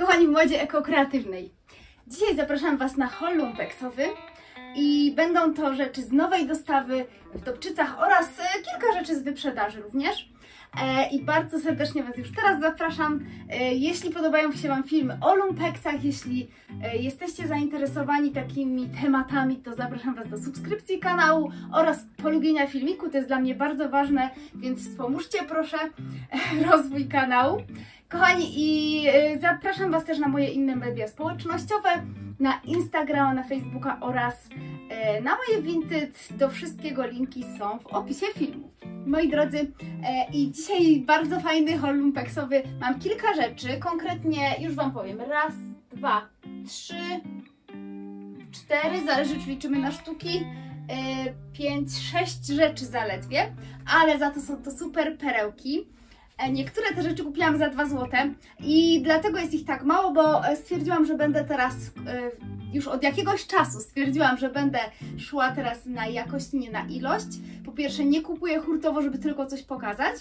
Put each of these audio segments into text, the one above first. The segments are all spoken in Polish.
kochani w modzie ekokreatywnej. Dzisiaj zapraszam Was na haul lumpeksowy i będą to rzeczy z nowej dostawy w Dobczycach oraz e, kilka rzeczy z wyprzedaży również. E, I bardzo serdecznie Was już teraz zapraszam. E, jeśli podobają się Wam filmy o lumpeksach, jeśli jesteście zainteresowani takimi tematami, to zapraszam Was do subskrypcji kanału oraz polubienia filmiku. To jest dla mnie bardzo ważne, więc wspomóżcie proszę rozwój kanału. Kochani, i y, zapraszam Was też na moje inne media społecznościowe, na Instagrama, na Facebooka oraz y, na moje Vinted. Do wszystkiego linki są w opisie filmu. Moi drodzy, y, i dzisiaj bardzo fajny haul lumpeksowy. Mam kilka rzeczy, konkretnie już Wam powiem. Raz, dwa, trzy, cztery, zależy czy liczymy na sztuki. 5, 6 rzeczy zaledwie, ale za to są to super perełki. E, niektóre te rzeczy kupiłam za 2 zł i dlatego jest ich tak mało, bo e, stwierdziłam, że będę teraz e, już od jakiegoś czasu stwierdziłam, że będę szła teraz na jakość, nie na ilość. Po pierwsze, nie kupuję hurtowo, żeby tylko coś pokazać,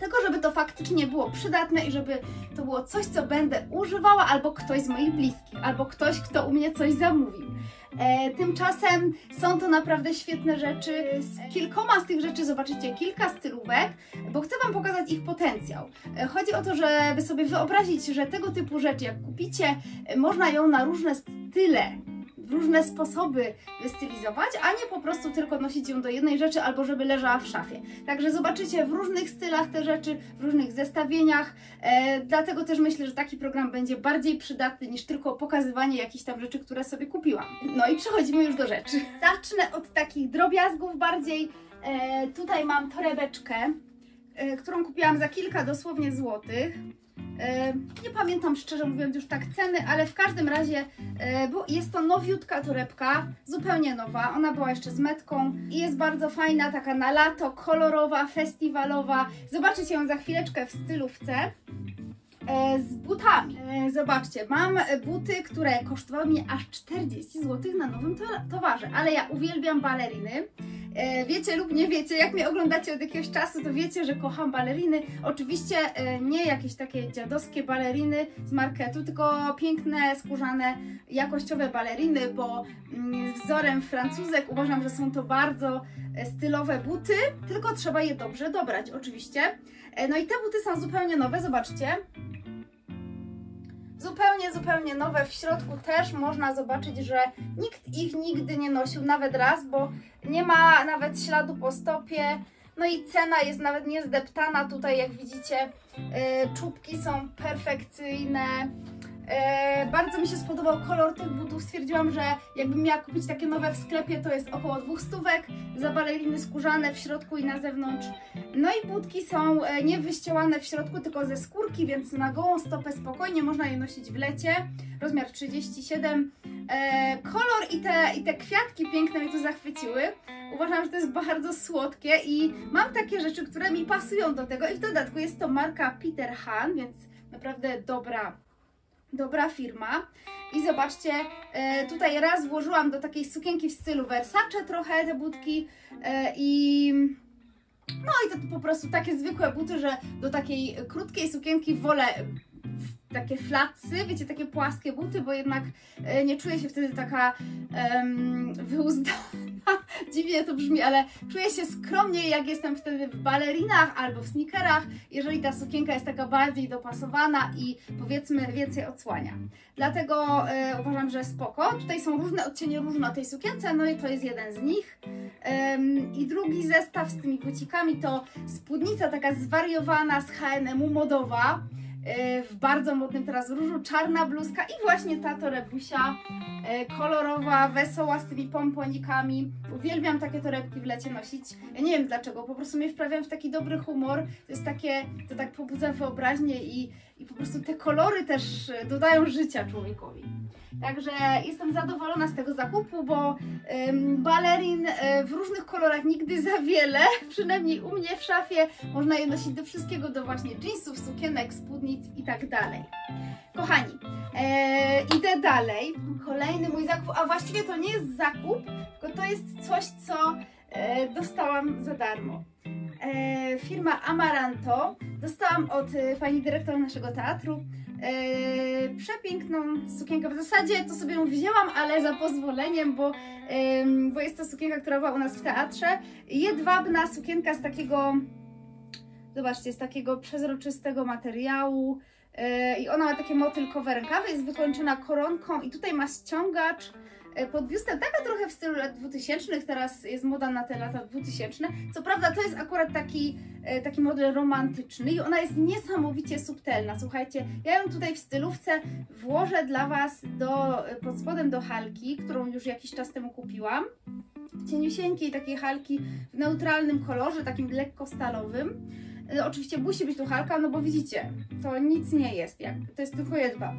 tylko żeby to faktycznie było przydatne i żeby to było coś, co będę używała albo ktoś z moich bliskich, albo ktoś, kto u mnie coś zamówił. E, tymczasem są to naprawdę świetne rzeczy. Z kilkoma z tych rzeczy zobaczycie kilka stylówek, bo chcę Wam pokazać ich potencjał. E, chodzi o to, żeby sobie wyobrazić, że tego typu rzeczy, jak kupicie, e, można ją na różne style różne sposoby wystylizować, a nie po prostu tylko nosić ją do jednej rzeczy albo żeby leżała w szafie. Także zobaczycie w różnych stylach te rzeczy, w różnych zestawieniach, e, dlatego też myślę, że taki program będzie bardziej przydatny niż tylko pokazywanie jakichś tam rzeczy, które sobie kupiłam. No i przechodzimy już do rzeczy. Zacznę od takich drobiazgów bardziej. E, tutaj mam torebeczkę, e, którą kupiłam za kilka dosłownie złotych. Nie pamiętam szczerze mówiąc już tak ceny, ale w każdym razie e, jest to nowiutka torebka, zupełnie nowa. Ona była jeszcze z metką i jest bardzo fajna, taka na lato, kolorowa, festiwalowa. Zobaczycie ją za chwileczkę w stylówce z butami. Zobaczcie, mam buty, które kosztowały mnie aż 40 zł na nowym towarze, ale ja uwielbiam baleriny. E, wiecie lub nie wiecie, jak mnie oglądacie od jakiegoś czasu, to wiecie, że kocham baleriny. Oczywiście e, nie jakieś takie dziadowskie baleriny z marketu, tylko piękne, skórzane, jakościowe baleriny, bo mm, wzorem francuzek uważam, że są to bardzo e, stylowe buty, tylko trzeba je dobrze dobrać oczywiście. No i te buty są zupełnie nowe, zobaczcie zupełnie, zupełnie nowe. W środku też można zobaczyć, że nikt ich nigdy nie nosił, nawet raz, bo nie ma nawet śladu po stopie. No i cena jest nawet niezdeptana. Tutaj jak widzicie yy, czubki są perfekcyjne. E, bardzo mi się spodobał kolor tych butów. Stwierdziłam, że jakbym miała kupić takie nowe w sklepie, to jest około dwóch stówek. Za baleriny skórzane w środku i na zewnątrz. No i butki są e, nie wyścielane w środku, tylko ze skórki, więc na gołą stopę spokojnie można je nosić w lecie. Rozmiar 37. E, kolor i te, i te kwiatki piękne mnie tu zachwyciły. Uważam, że to jest bardzo słodkie i mam takie rzeczy, które mi pasują do tego i w dodatku jest to marka Peter Han, więc naprawdę dobra dobra firma. I zobaczcie, e, tutaj raz włożyłam do takiej sukienki w stylu Versace trochę te butki e, i... No i to po prostu takie zwykłe buty, że do takiej krótkiej sukienki wolę takie flatsy, wiecie, takie płaskie buty, bo jednak e, nie czuję się wtedy taka wyuzdana. Dziwnie to brzmi, ale czuję się skromniej, jak jestem wtedy w balerinach albo w sneakerach, jeżeli ta sukienka jest taka bardziej dopasowana i powiedzmy więcej odsłania. Dlatego e, uważam, że spoko. Tutaj są różne odcienie różne o tej sukience, no i to jest jeden z nich. I drugi zestaw z tymi bucikami to spódnica taka zwariowana z H&M-u modowa. E, w bardzo modnym teraz różu, czarna bluzka i właśnie ta torebusia e, kolorowa, wesoła z tymi pomponikami. Uwielbiam takie torebki w lecie nosić. Ja nie wiem dlaczego, po prostu mnie wprawiam w taki dobry humor. To jest takie, to tak pobudza wyobraźnię i, i po prostu te kolory też e, dodają życia człowiekowi. Także jestem zadowolona z tego zakupu, bo ym, balerin w różnych kolorach nigdy za wiele, przynajmniej u mnie w szafie. Można je nosić do wszystkiego, do właśnie jeansów, sukienek, spódnic i tak dalej. Kochani, e, idę dalej. Kolejny mój zakup, a właściwie to nie jest zakup, tylko to jest coś, co e, dostałam za darmo. e, firma Amaranto. Dostałam od e, pani dyrektor naszego teatru e, przepiękną sukienkę. W zasadzie to sobie ją wzięłam, ale za pozwoleniem, bo, bo jest to sukienka, która była u nas w teatrze. Jedwabna sukienka z takiego, zobaczcie, z takiego przezroczystego materiału. E, I ona ma takie motylkowe rękawy, jest wykończona koronką i tutaj ma ściągacz e, pod biustem, taka trochę w stylu lat 2000, teraz jest moda na te lata 2000. Co prawda to jest akurat taki, e, taki model romantyczny i ona jest niesamowicie subtelna. Słuchajcie, ja ją tutaj w stylówce włożę dla Was do, pod spodem do halki, którą już jakiś czas temu kupiłam. Cieniusieńkiej takiej halki w neutralnym kolorze, takim lekko stalowym. E, Oczywiście musi być tu halka, no bo widzicie, to nic nie jest, jak, to jest tylko jedwab.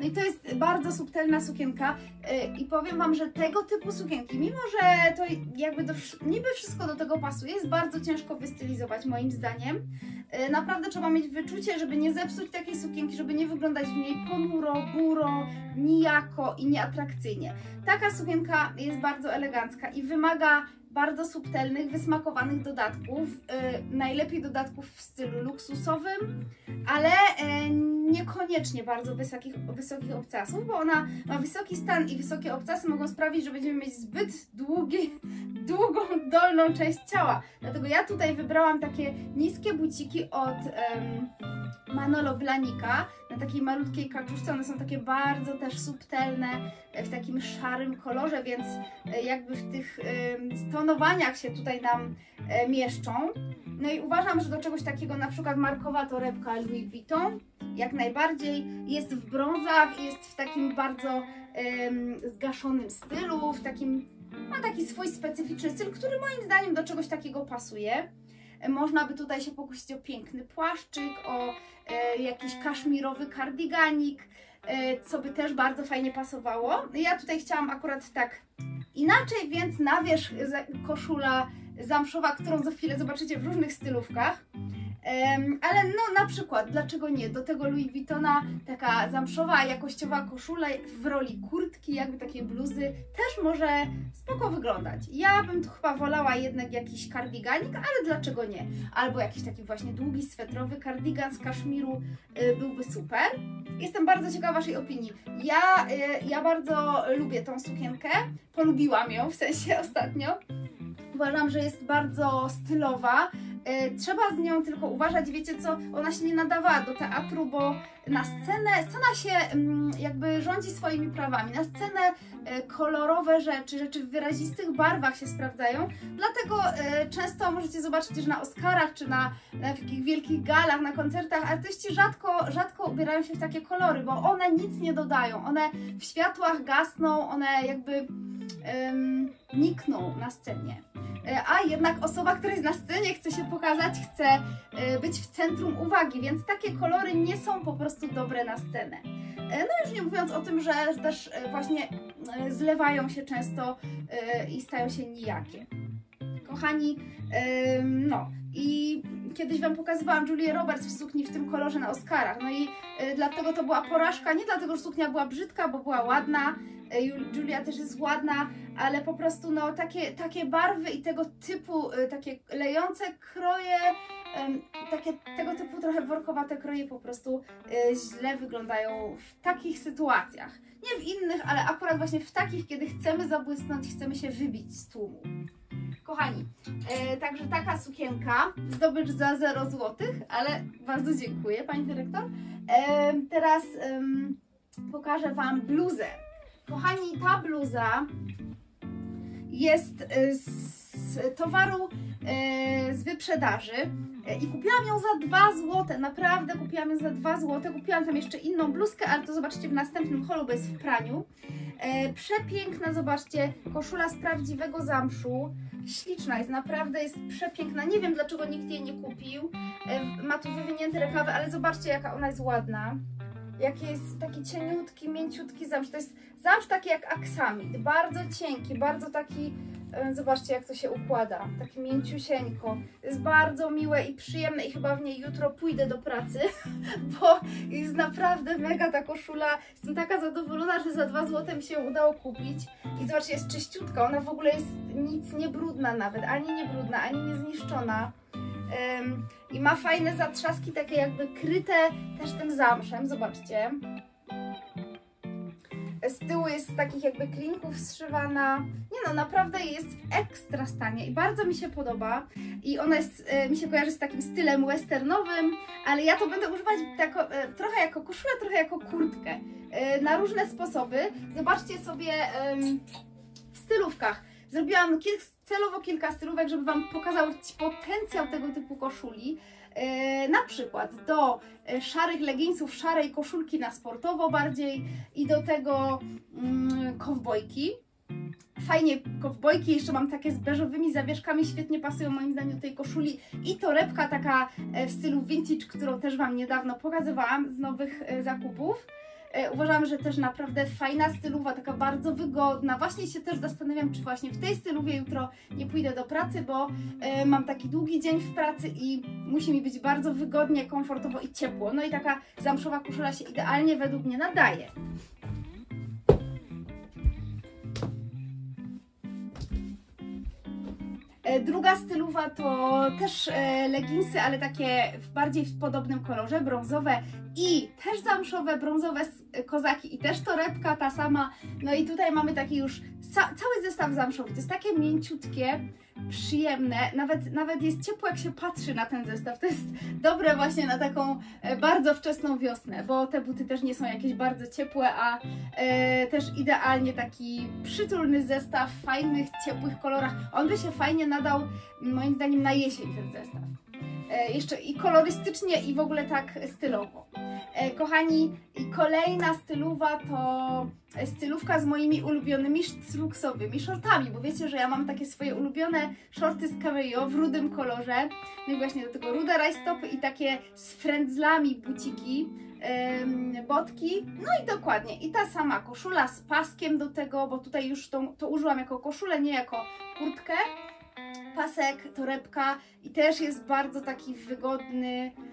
No i to jest bardzo subtelna sukienka yy, i powiem Wam, że tego typu sukienki, mimo że to jakby do, niby wszystko do tego pasuje, jest bardzo ciężko wystylizować moim zdaniem. Yy, naprawdę trzeba mieć wyczucie, żeby nie zepsuć takiej sukienki, żeby nie wyglądać w niej ponuro, buro, nijako i nieatrakcyjnie. Taka sukienka jest bardzo elegancka i wymaga bardzo subtelnych, wysmakowanych dodatków. Yy, najlepiej dodatków w stylu luksusowym, ale e, niekoniecznie bardzo wysokich, wysokich obcasów, bo ona ma wysoki stan i wysokie obcasy mogą sprawić, że będziemy mieć zbyt długie, długą dolną część ciała. Dlatego ja tutaj wybrałam takie niskie buciki od Manolo Blanika na takiej malutkiej kaczuszce. One są takie bardzo też subtelne, e, w takim szarym kolorze, więc e, jakby w tych em, stonowaniach się tutaj nam e, mieszczą. No i uważam, że do czegoś takiego na przykład markowa torebka Louis Vuitton jak najbardziej jest w brązach jest w takim bardzo zgaszonym stylu, w takim, ma taki swój specyficzny styl, który moim zdaniem do czegoś takiego pasuje. Można by tutaj się pokusić o piękny płaszczyk, o e, jakiś kaszmirowy kardiganik, e, co by też bardzo fajnie pasowało. Ja tutaj chciałam akurat tak inaczej, więc na wierzch koszula zamszowa, którą za chwilę zobaczycie w różnych stylówkach. Ale no na przykład, dlaczego nie? Do tego Louis Vuittona taka zamszowa, jakościowa koszula w roli kurtki, jakby takiej bluzy, też może spoko wyglądać. Ja bym tu chyba wolała jednak jakiś kardiganik, ale dlaczego nie? Albo jakiś taki właśnie długi, swetrowy kardigan z kaszmiru y, byłby super. Jestem bardzo ciekawa Waszej opinii. Ja, y, ja bardzo lubię tą sukienkę, polubiłam ją w sensie ostatnio. Uważam, że jest bardzo stylowa. E, Trzeba z nią tylko uważać, wiecie co, ona się nie nadawała do teatru, bo na scenę, scena się mm, jakby rządzi swoimi prawami. Na scenę e, kolorowe rzeczy, rzeczy w wyrazistych barwach się sprawdzają, dlatego e, często możecie zobaczyć, że na Oscarach czy na, na takich wielkich galach, na koncertach artyści rzadko, rzadko ubierają się w takie kolory, bo one nic nie dodają. One w światłach gasną, one jakby em, nikną na scenie. E, A jednak osoba, która jest na scenie, chce się pokazać, chce e, być w centrum uwagi, więc takie kolory nie są po prostu dobre na scenę. E, No już nie mówiąc o tym, że też właśnie zlewają się często i stają się nijakie. Kochani, no i kiedyś Wam pokazywałam Julię Roberts w sukni w tym kolorze na Oscarach, no i dlatego to była porażka, nie dlatego, że suknia była brzydka, bo była ładna, Julia też jest ładna, ale po prostu no takie, takie barwy i tego typu, y, takie lejące kroje, takie, tego typu trochę workowate kroje po prostu y, źle wyglądają w takich sytuacjach. Nie w innych, ale akurat właśnie w takich, kiedy chcemy zabłysnąć, chcemy się wybić z tłumu. Kochani, e, także taka sukienka, zdobycz za 0 zł, ale bardzo dziękuję Pani Dyrektor. E, teraz em, pokażę Wam bluzę. Kochani, ta bluza jest e, z towaru e, z wyprzedaży e, i kupiłam ją za 2 zł, naprawdę kupiłam ją za 2 zł. Kupiłam tam jeszcze inną bluzkę, ale to zobaczycie w następnym holu, bo jest w praniu. E, Przepiękna, zobaczcie, koszula z prawdziwego zamszu. Śliczna jest, naprawdę jest przepiękna. Nie wiem dlaczego nikt jej nie kupił. E, Ma tu wywinięte rękawy, ale zobaczcie jaka ona jest ładna. Jaki jest taki cieniutki, mięciutki zamsz. To jest zamsz taki jak aksamit, bardzo cienki, bardzo taki E, Zobaczcie, jak to się układa. Tak mięciusieńko. Jest bardzo miłe i przyjemne i chyba w niej jutro pójdę do pracy, bo jest naprawdę mega ta koszula. Jestem taka zadowolona, że za 2 zł mi się udało kupić. I zobaczcie, jest czyściutka. Ona w ogóle jest nic nie brudna nawet. Ani nie brudna, ani nie zniszczona. I ma fajne zatrzaski, takie jakby kryte też tym zamszem. Zobaczcie. Z tyłu jest z takich jakby klinków zszywana. Nie no, naprawdę jest w ekstra stanie i bardzo mi się podoba. I ona jest, e, mi się kojarzy z takim stylem westernowym, ale ja to będę używać tako, e, trochę jako koszulę, trochę jako kurtkę. E, na różne sposoby. Zobaczcie sobie w stylówkach. Zrobiłam kil, celowo kilka stylówek, żeby Wam pokazać potencjał tego typu koszuli. E, na przykład do e, szarych leginsów, szarej koszulki na sportowo bardziej i do tego mm, kowbojki. Fajnie kowbojki, jeszcze mam takie z beżowymi zawieszkami, świetnie pasują moim zdaniem do tej koszuli i torebka taka e, w stylu vintage, którą też Wam niedawno pokazywałam z nowych zakupów. E, Uważam, że też naprawdę fajna stylowa, taka bardzo wygodna. Właśnie się też zastanawiam, czy właśnie w tej stylowie jutro nie pójdę do pracy, bo e, mam taki długi dzień w pracy i musi mi być bardzo wygodnie, komfortowo i ciepło. No i taka zamszowa koszula się idealnie według mnie nadaje. E, Druga stylowa to też leginsy, ale takie w bardziej w podobnym kolorze, brązowe i też zamszowe, brązowe kozaki i też torebka ta sama. No i tutaj mamy taki już ca- cały zestaw zamszowy. To jest takie mięciutkie, przyjemne, nawet, nawet jest ciepło jak się patrzy na ten zestaw. To jest dobre właśnie na taką e, bardzo wczesną wiosnę, bo te buty też nie są jakieś bardzo ciepłe, a e, też idealnie taki przytulny zestaw w fajnych, ciepłych kolorach. On by się fajnie nadał moim zdaniem na jesień ten zestaw. E, jeszcze i kolorystycznie i w ogóle tak stylowo. E, kochani, kolejna stylowa to stylówka z moimi ulubionymi struksowymi shortami, bo wiecie, że ja mam takie swoje ulubione shorty z cameo w rudym kolorze. No i właśnie do tego rude rajstopy i takie z frędzlami buciki, botki. No i dokładnie, i ta sama koszula z paskiem do tego, bo tutaj już to, to użyłam jako koszulę, nie jako kurtkę. Pasek, torebka i też jest bardzo taki wygodny, e,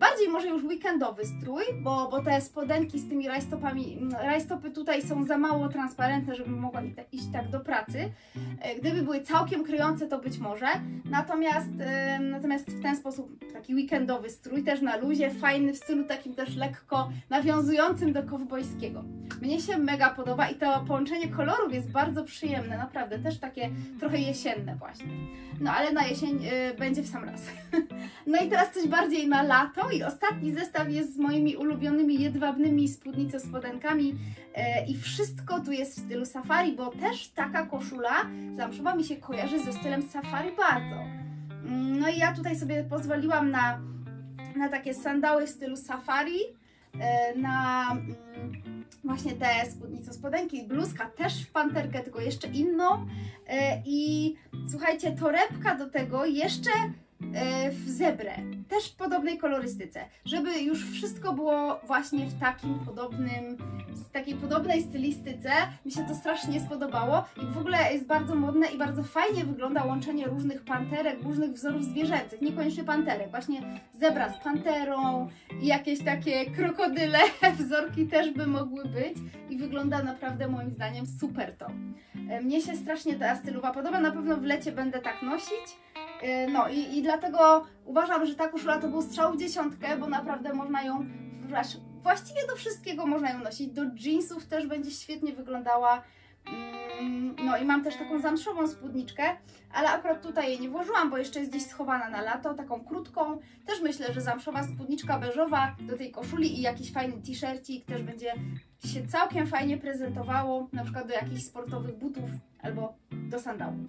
bardziej może już weekendowy strój, bo, bo te spodenki z tymi rajstopami, rajstopy tutaj są za mało transparentne, żebym mogła iść tak do pracy. E, Gdyby były całkiem kryjące, to być może. Natomiast, e, natomiast w ten sposób taki weekendowy strój, też na luzie, fajny w stylu takim też lekko nawiązującym do kowbojskiego. Mnie się mega podoba i to połączenie kolorów jest bardzo przyjemne, naprawdę też takie trochę jesienne właśnie. No ale na jesień będzie w sam raz. no i teraz coś bardziej na lato i ostatni zestaw jest z moimi ulubionymi jedwabnymi spódnico-spodenkami e, i wszystko tu jest w stylu safari, bo też taka koszula zamszowa mi się kojarzy ze stylem safari bardzo. Mm, No i ja tutaj sobie pozwoliłam na, na takie sandały w stylu safari, e, na mm, właśnie te spódnice spodenki, bluzka też w panterkę, tylko jeszcze inną e, i słuchajcie, torebka do tego jeszcze w zebrę, też w podobnej kolorystyce, żeby już wszystko było właśnie w takim podobnym, z takiej podobnej stylistyce. Mi się to strasznie spodobało i w ogóle jest bardzo modne i bardzo fajnie wygląda łączenie różnych panterek, różnych wzorów zwierzęcych, niekoniecznie panterek, właśnie zebra z panterą i jakieś takie krokodyle, wzorki też by mogły być i wygląda naprawdę moim zdaniem super to. E, Mnie się strasznie ta stylowa podoba, na pewno w lecie będę tak nosić. E, No i, i dlatego uważam, że ta koszula to był strzał w dziesiątkę, bo naprawdę można ją, właściwie do wszystkiego można ją nosić. Do jeansów też będzie świetnie wyglądała. Mm, No i mam też taką zamszową spódniczkę, ale akurat tutaj jej nie włożyłam, bo jeszcze jest gdzieś schowana na lato, taką krótką. Też myślę, że zamszowa spódniczka beżowa do tej koszuli i jakiś fajny t-shircik też będzie się całkiem fajnie prezentowało, na przykład do jakichś sportowych butów albo do sandałów.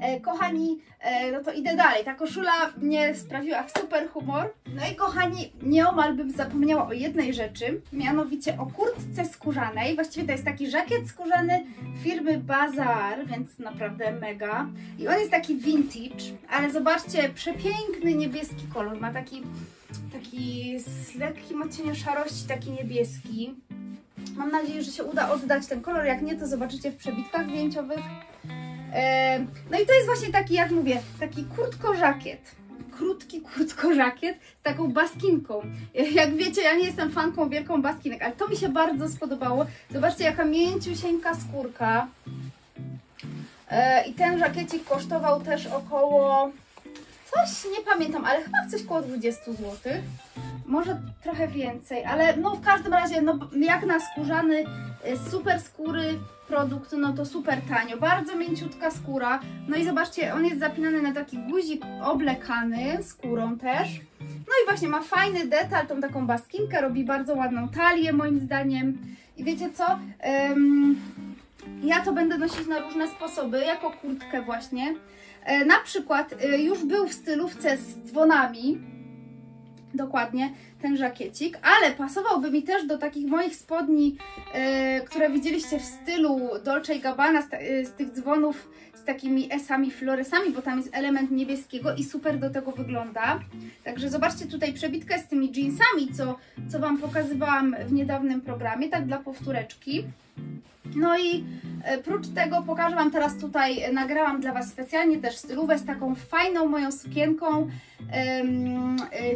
E, kochani, e, no to idę dalej. Ta koszula mnie sprawiła w super humor. No i kochani, nieomal bym zapomniała o jednej rzeczy, mianowicie o kurtce skórzanej. Właściwie to jest taki żakiet skórzany firmy Bazar, więc naprawdę mega. I on jest taki vintage, ale zobaczcie, przepiękny niebieski kolor. Ma taki, taki z lekkim odcieniem szarości, taki niebieski. Mam nadzieję, że się uda oddać ten kolor. Jak nie, to zobaczycie w przebitkach zdjęciowych. E, no i to jest właśnie taki, jak mówię, taki kurtko-żakiet. Krótki kurtko-żakiet z taką baskinką. Jak wiecie, ja nie jestem fanką wielką baskinek, ale to mi się bardzo spodobało. Zobaczcie, jaka mięciusieńka skórka. E, I ten żakiecik kosztował też około coś, nie pamiętam, ale chyba coś około 20 zł. Może trochę więcej, ale no w każdym razie, no jak na skórzany, e, super skóry produkt, no to super tanio. Bardzo mięciutka skóra. No i zobaczcie, on jest zapinany na taki guzik oblekany skórą też. No i właśnie ma fajny detal, tą taką baskinkę, robi bardzo ładną talię moim zdaniem. I wiecie co? Um, ja to będę nosić na różne sposoby, jako kurtkę właśnie. E, na przykład e, już był w stylówce z dzwonami, dokładnie ten żakiecik, ale pasowałby mi też do takich moich spodni, e, które widzieliście w stylu Dolce Gabbana, z, e, z tych dzwonów z takimi esami, floresami, bo tam jest element niebieskiego i super do tego wygląda. Także zobaczcie tutaj przebitkę z tymi jeansami, co, co Wam pokazywałam w niedawnym programie, tak dla powtóreczki. No i e, prócz tego pokażę Wam teraz tutaj, nagrałam dla Was specjalnie też stylówę z taką fajną moją sukienką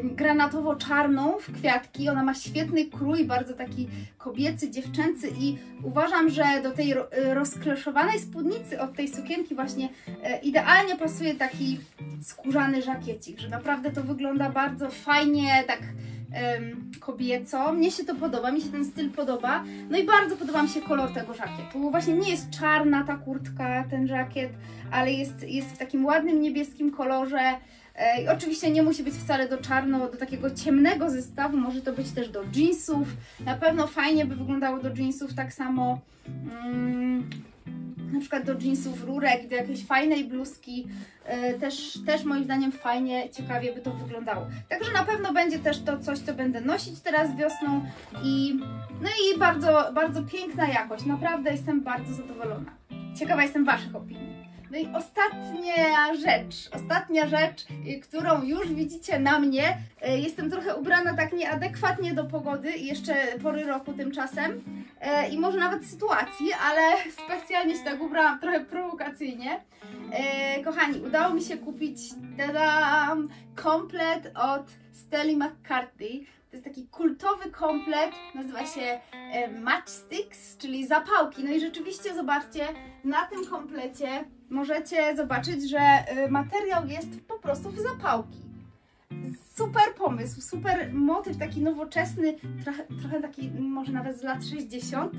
granatowo-czarną w kwiatki. Ona ma świetny krój, bardzo taki kobiecy, dziewczęcy i uważam, że do tej e, rozkleszowanej spódnicy od tej sukienki właśnie idealnie pasuje taki skórzany żakiecik, że naprawdę to wygląda bardzo fajnie, tak kobieco. Mnie się to podoba, mi się ten styl podoba. No i bardzo podoba mi się kolor tego żakietu. Właśnie nie jest czarna ta kurtka, ten żakiet, ale jest, jest w takim ładnym niebieskim kolorze. I oczywiście nie musi być wcale do czarno, do takiego ciemnego zestawu, może to być też do jeansów. Na pewno fajnie by wyglądało do jeansów, tak samo mm, na przykład do jeansów rurek, do jakiejś fajnej bluzki, e, też, też moim zdaniem fajnie, ciekawie by to wyglądało. Także na pewno będzie też to coś, co będę nosić teraz wiosną i no i bardzo, bardzo piękna jakość, naprawdę jestem bardzo zadowolona. Ciekawa jestem Waszych opinii. No i ostatnia rzecz, ostatnia rzecz, y, którą już widzicie na mnie. Y, jestem trochę ubrana tak nieadekwatnie do pogody i jeszcze pory roku tymczasem y, i może nawet sytuacji, ale specjalnie się tak ubrałam trochę prowokacyjnie. Kochani, udało mi się kupić tadam, komplet od Stelly McCarthy. To jest taki kultowy komplet, nazywa się Matchsticks, czyli zapałki. No i rzeczywiście zobaczcie, na tym komplecie możecie zobaczyć, że y, materiał jest po prostu w zapałki. Super pomysł, super motyw, taki nowoczesny, trochę, trochę taki może nawet z lat 60.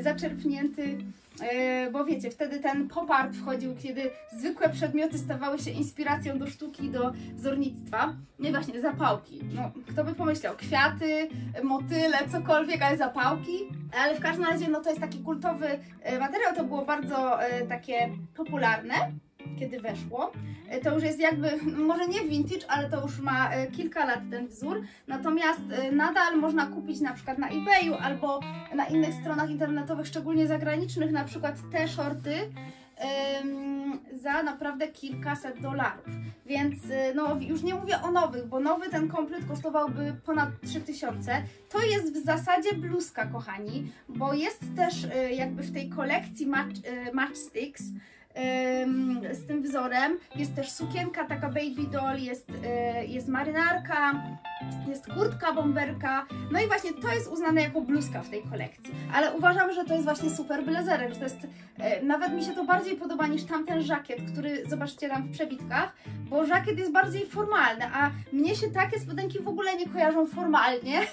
zaczerpnięty E, bo wiecie, wtedy ten pop art wchodził, kiedy zwykłe przedmioty stawały się inspiracją do sztuki, do wzornictwa. Nie właśnie, zapałki. No, kto by pomyślał, kwiaty, motyle, cokolwiek, ale zapałki. Ale w każdym razie, no to jest taki kultowy e, materiał, to było bardzo e, takie popularne kiedy weszło. E, to już jest jakby, może nie vintage, ale to już ma e, kilka lat ten wzór. Natomiast e, nadal można kupić na przykład na eBayu albo na innych stronach internetowych, szczególnie zagranicznych, na przykład te shorty za naprawdę kilkaset dolarów. Więc no, już nie mówię o nowych, bo nowy ten komplet kosztowałby ponad 3000. To jest w zasadzie bluzka, kochani, bo jest też jakby w tej kolekcji match, Matchsticks z tym wzorem. Jest też sukienka, taka baby doll, jest, e, jest marynarka, jest kurtka bomberka. No i właśnie to jest uznane jako bluzka w tej kolekcji. Ale uważam, że to jest właśnie super blazerek, to jest, e, nawet mi się to bardziej podoba niż tamten żakiet, który zobaczcie tam w przebitkach, bo żakiet jest bardziej formalny, a mnie się takie spodenki w ogóle nie kojarzą formalnie.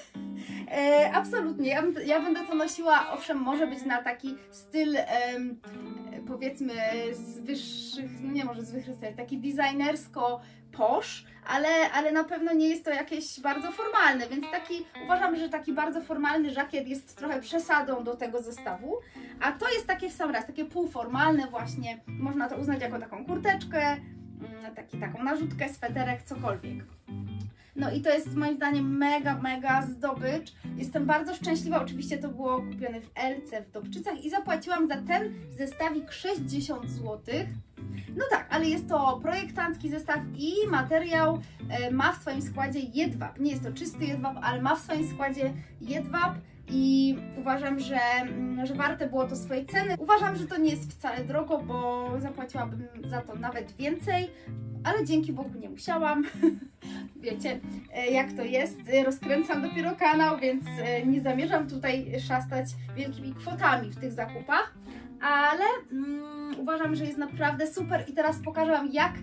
E, absolutnie, ja, ja, będę to nosiła, owszem, może być na taki styl powiedzmy z wyższych, no nie może z wyższych, taki designersko posz, ale, ale na pewno nie jest to jakieś bardzo formalne, więc taki, uważam, że taki bardzo formalny żakiet jest trochę przesadą do tego zestawu, a to jest takie w sam raz, takie półformalne właśnie, można to uznać jako taką kurteczkę, mm, taki, taką narzutkę, sweterek, cokolwiek. No i to jest moim zdaniem mega, mega zdobycz. Jestem bardzo szczęśliwa. Oczywiście to było kupione w Elce w Dobczycach i zapłaciłam za ten zestawik 60 zł. No tak, ale jest to projektancki zestaw i materiał e, ma w swoim składzie jedwab. Nie jest to czysty jedwab, ale ma w swoim składzie jedwab i uważam, że, mm, że warte było to swojej ceny. Uważam, że to nie jest wcale drogo, bo zapłaciłabym za to nawet więcej, ale dzięki Bogu nie musiałam. Wiecie, e, jak to jest. Rozkręcam dopiero kanał, więc e, nie zamierzam tutaj szastać wielkimi kwotami w tych zakupach, ale mm, uważam, że jest naprawdę super i teraz pokażę Wam, jak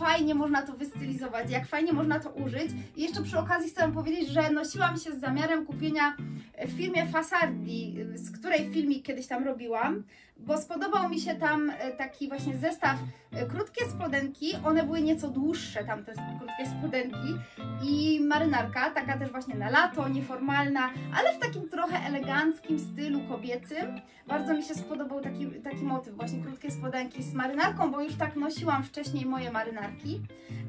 fajnie można to wystylizować, jak fajnie można to użyć. I jeszcze przy okazji chcę powiedzieć, że nosiłam się z zamiarem kupienia w firmie Fasardi, z której filmik kiedyś tam robiłam, bo spodobał mi się tam e, taki właśnie zestaw e, krótkie spodenki, one były nieco dłuższe tam te krótkie spodenki. I marynarka, taka też właśnie na lato, nieformalna, ale w takim trochę eleganckim stylu kobiecym. Bardzo mi się spodobał taki, taki motyw, właśnie krótkie spodenki z marynarką, bo już tak nosiłam wcześniej moje marynarki.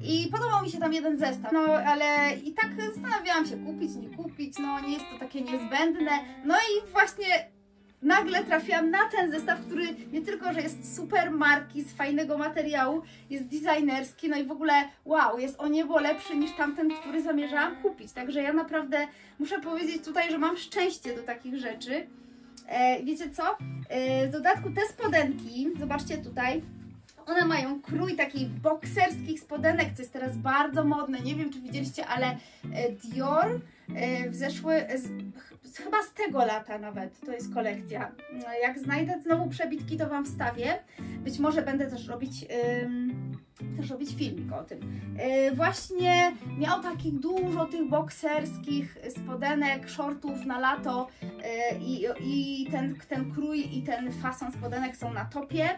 I podobał mi się tam jeden zestaw, no ale i tak zastanawiałam się kupić, nie kupić, no nie jest to takie niezbędne, no i właśnie nagle trafiłam na ten zestaw, który nie tylko, że jest super marki, z fajnego materiału, jest designerski, no i w ogóle wow, jest o niebo lepszy niż tamten, który zamierzałam kupić. Także ja naprawdę muszę powiedzieć tutaj, że mam szczęście do takich rzeczy. E, wiecie co? E, w dodatku te spodenki, zobaczcie tutaj, one mają krój takich bokserskich spodenek, co jest teraz bardzo modne. Nie wiem, czy widzieliście, ale e, Dior w zeszły, chyba z tego lata nawet, to jest kolekcja. Jak znajdę znowu przebitki, to Wam wstawię. Być może będę też robić, też robić filmik o tym. E, właśnie miał takich dużo tych bokserskich spodenek, shortów na lato i, i ten, ten krój i ten fason spodenek są na topie.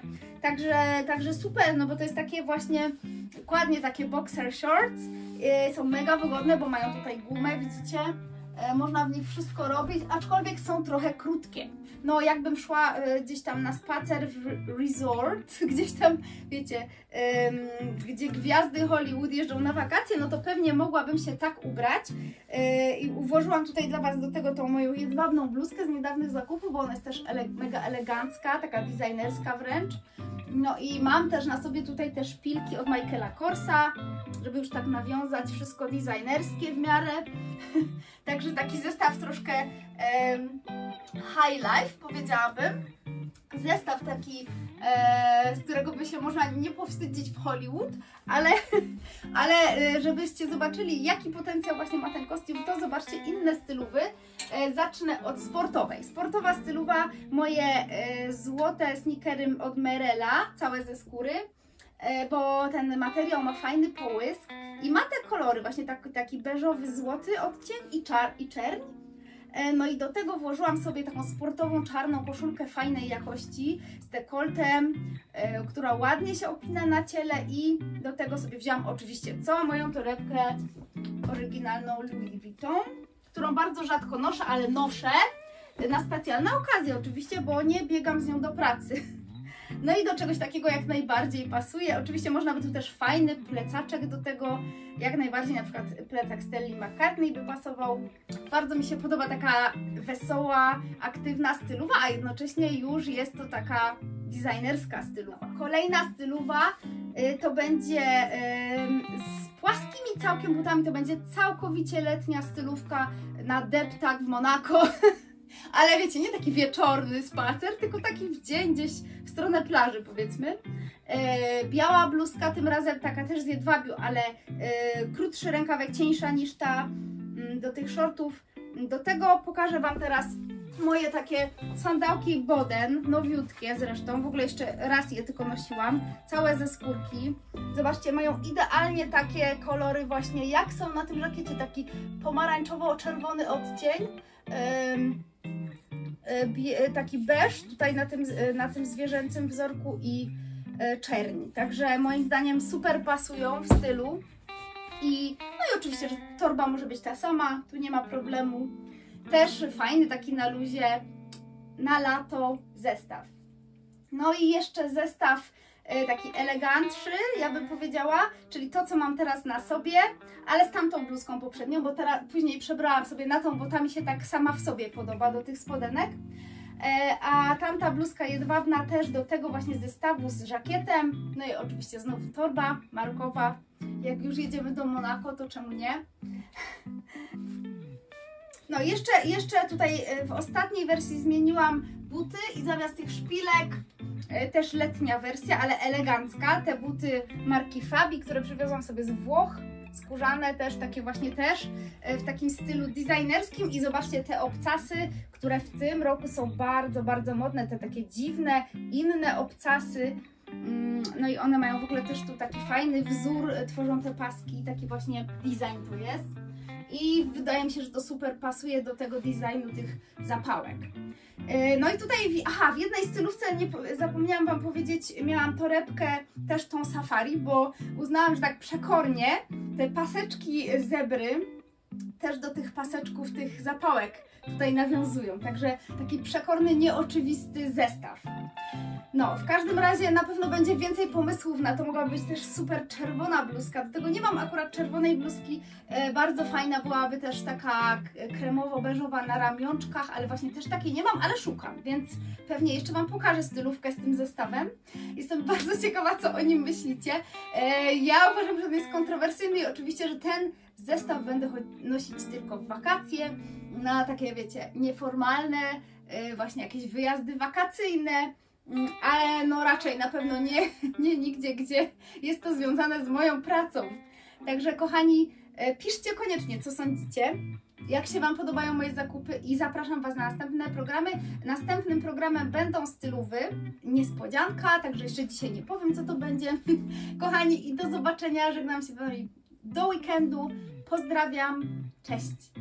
Także, także super, no bo to jest takie właśnie dokładnie takie boxer shorts. Są mega wygodne, bo mają tutaj gumę, widzicie? E, można w nich wszystko robić, aczkolwiek są trochę krótkie. No, jakbym szła e, gdzieś tam na spacer w resort, gdzieś tam, wiecie, gdzie gwiazdy Hollywood jeżdżą na wakacje, no to pewnie mogłabym się tak ubrać. E, I ułożyłam tutaj dla Was do tego tą moją jedwabną bluzkę z niedawnych zakupów, bo ona jest też ele mega elegancka, taka designerska wręcz. No i mam też na sobie tutaj te szpilki od Michaela Korsa, żeby już tak nawiązać wszystko designerskie w miarę. Także taki zestaw troszkę um, high life powiedziałabym. Zestaw taki, e, z którego by się można nie powstydzić w Hollywood, ale, ale e, żebyście zobaczyli jaki potencjał właśnie ma ten kostium, to zobaczcie inne stylowy. E, zacznę od sportowej. Sportowa stylowa, moje e, złote sneakery od Merela, całe ze skóry, e, bo ten materiał ma fajny połysk i ma te kolory, właśnie tak, taki beżowy, złoty odcień i, czar, i czerń. E, no i do tego włożyłam sobie taką sportową czarną koszulkę fajnej jakości z dekoltem, e, która ładnie się opina na ciele i do tego sobie wziąłam oczywiście co? Moją torebkę oryginalną Louis Vuitton, którą bardzo rzadko noszę, ale noszę na specjalne okazje oczywiście, bo nie biegam z nią do pracy. No i do czegoś takiego jak najbardziej pasuje. Oczywiście można by tu też fajny plecaczek do tego, jak najbardziej na przykład plecak Stelli McCartney by pasował. Bardzo mi się podoba taka wesoła, aktywna stylowa, a jednocześnie już jest to taka designerska stylowa. Kolejna stylowa y, to będzie z płaskimi całkiem butami, to będzie całkowicie letnia stylówka na deptak w Monako. Ale wiecie, nie taki wieczorny spacer, tylko taki w dzień gdzieś w stronę plaży powiedzmy. E, biała bluzka, tym razem taka też z jedwabiu, ale e, krótszy rękawek, cieńsza niż ta mm, do tych shortów. Do tego pokażę Wam teraz moje takie sandałki Boden, nowiutkie zresztą, w ogóle jeszcze raz je tylko nosiłam, całe ze skórki. Zobaczcie, mają idealnie takie kolory właśnie, jak są na tym żakiecie, taki pomarańczowo-czerwony odcień. Taki beż tutaj na tym, e, na tym zwierzęcym wzorku i e, czerni. Także moim zdaniem super pasują w stylu. I, no i oczywiście, że torba może być ta sama, tu nie ma problemu. Też fajny taki na luzie, na lato zestaw. No i jeszcze zestaw E, taki elegantszy, ja bym powiedziała, czyli to, co mam teraz na sobie, ale z tamtą bluzką poprzednią, bo teraz później przebrałam sobie na tą, bo ta mi się tak sama w sobie podoba do tych spodenek. E, a tamta bluzka jedwabna też do tego właśnie zestawu z żakietem, no i oczywiście znowu torba markowa. Jak już jedziemy do Monako, to czemu nie? No jeszcze, jeszcze tutaj e, w ostatniej wersji zmieniłam buty i zamiast tych szpilek e, też letnia wersja, ale elegancka. Te buty marki Fabi, które przywiozłam sobie z Włoch. Skórzane też, takie właśnie też e, w takim stylu designerskim i zobaczcie te obcasy, które w tym roku są bardzo, bardzo modne, te takie dziwne, inne obcasy. Mm, No i one mają w ogóle też tu taki fajny wzór, e, tworzą te paski, taki właśnie design tu jest. I wydaje mi się, że to super pasuje do tego designu tych zapałek. E, No i tutaj, aha, w jednej stylówce nie, po- zapomniałam Wam powiedzieć, miałam torebkę też tą safari, bo uznałam, że tak przekornie te paseczki zebry też do tych paseczków, tych zapałek tutaj nawiązują. Także taki przekorny, nieoczywisty zestaw. No, w każdym razie na pewno będzie więcej pomysłów na to. Mogła być też super czerwona bluzka. Do tego nie mam akurat czerwonej bluzki. E, bardzo fajna byłaby też taka k- kremowo-beżowa na ramionczkach, ale właśnie też takiej nie mam, ale szukam, więc pewnie jeszcze Wam pokażę stylówkę z tym zestawem. Jestem bardzo ciekawa, co o nim myślicie. E, ja uważam, że on jest kontrowersyjny i oczywiście, że ten zestaw będę nosić tylko w wakacje, na takie, wiecie, nieformalne, e, właśnie jakieś wyjazdy wakacyjne. Mm, ale no raczej na pewno nie, nie nigdzie, gdzie jest to związane z moją pracą. Także kochani, e, piszcie koniecznie, co sądzicie, jak się Wam podobają moje zakupy i zapraszam Was na następne programy. Następnym programem będą stylowy, niespodzianka, także jeszcze dzisiaj nie powiem, co to będzie. Kochani, i do zobaczenia, żegnam się Wami do weekendu. Pozdrawiam, cześć!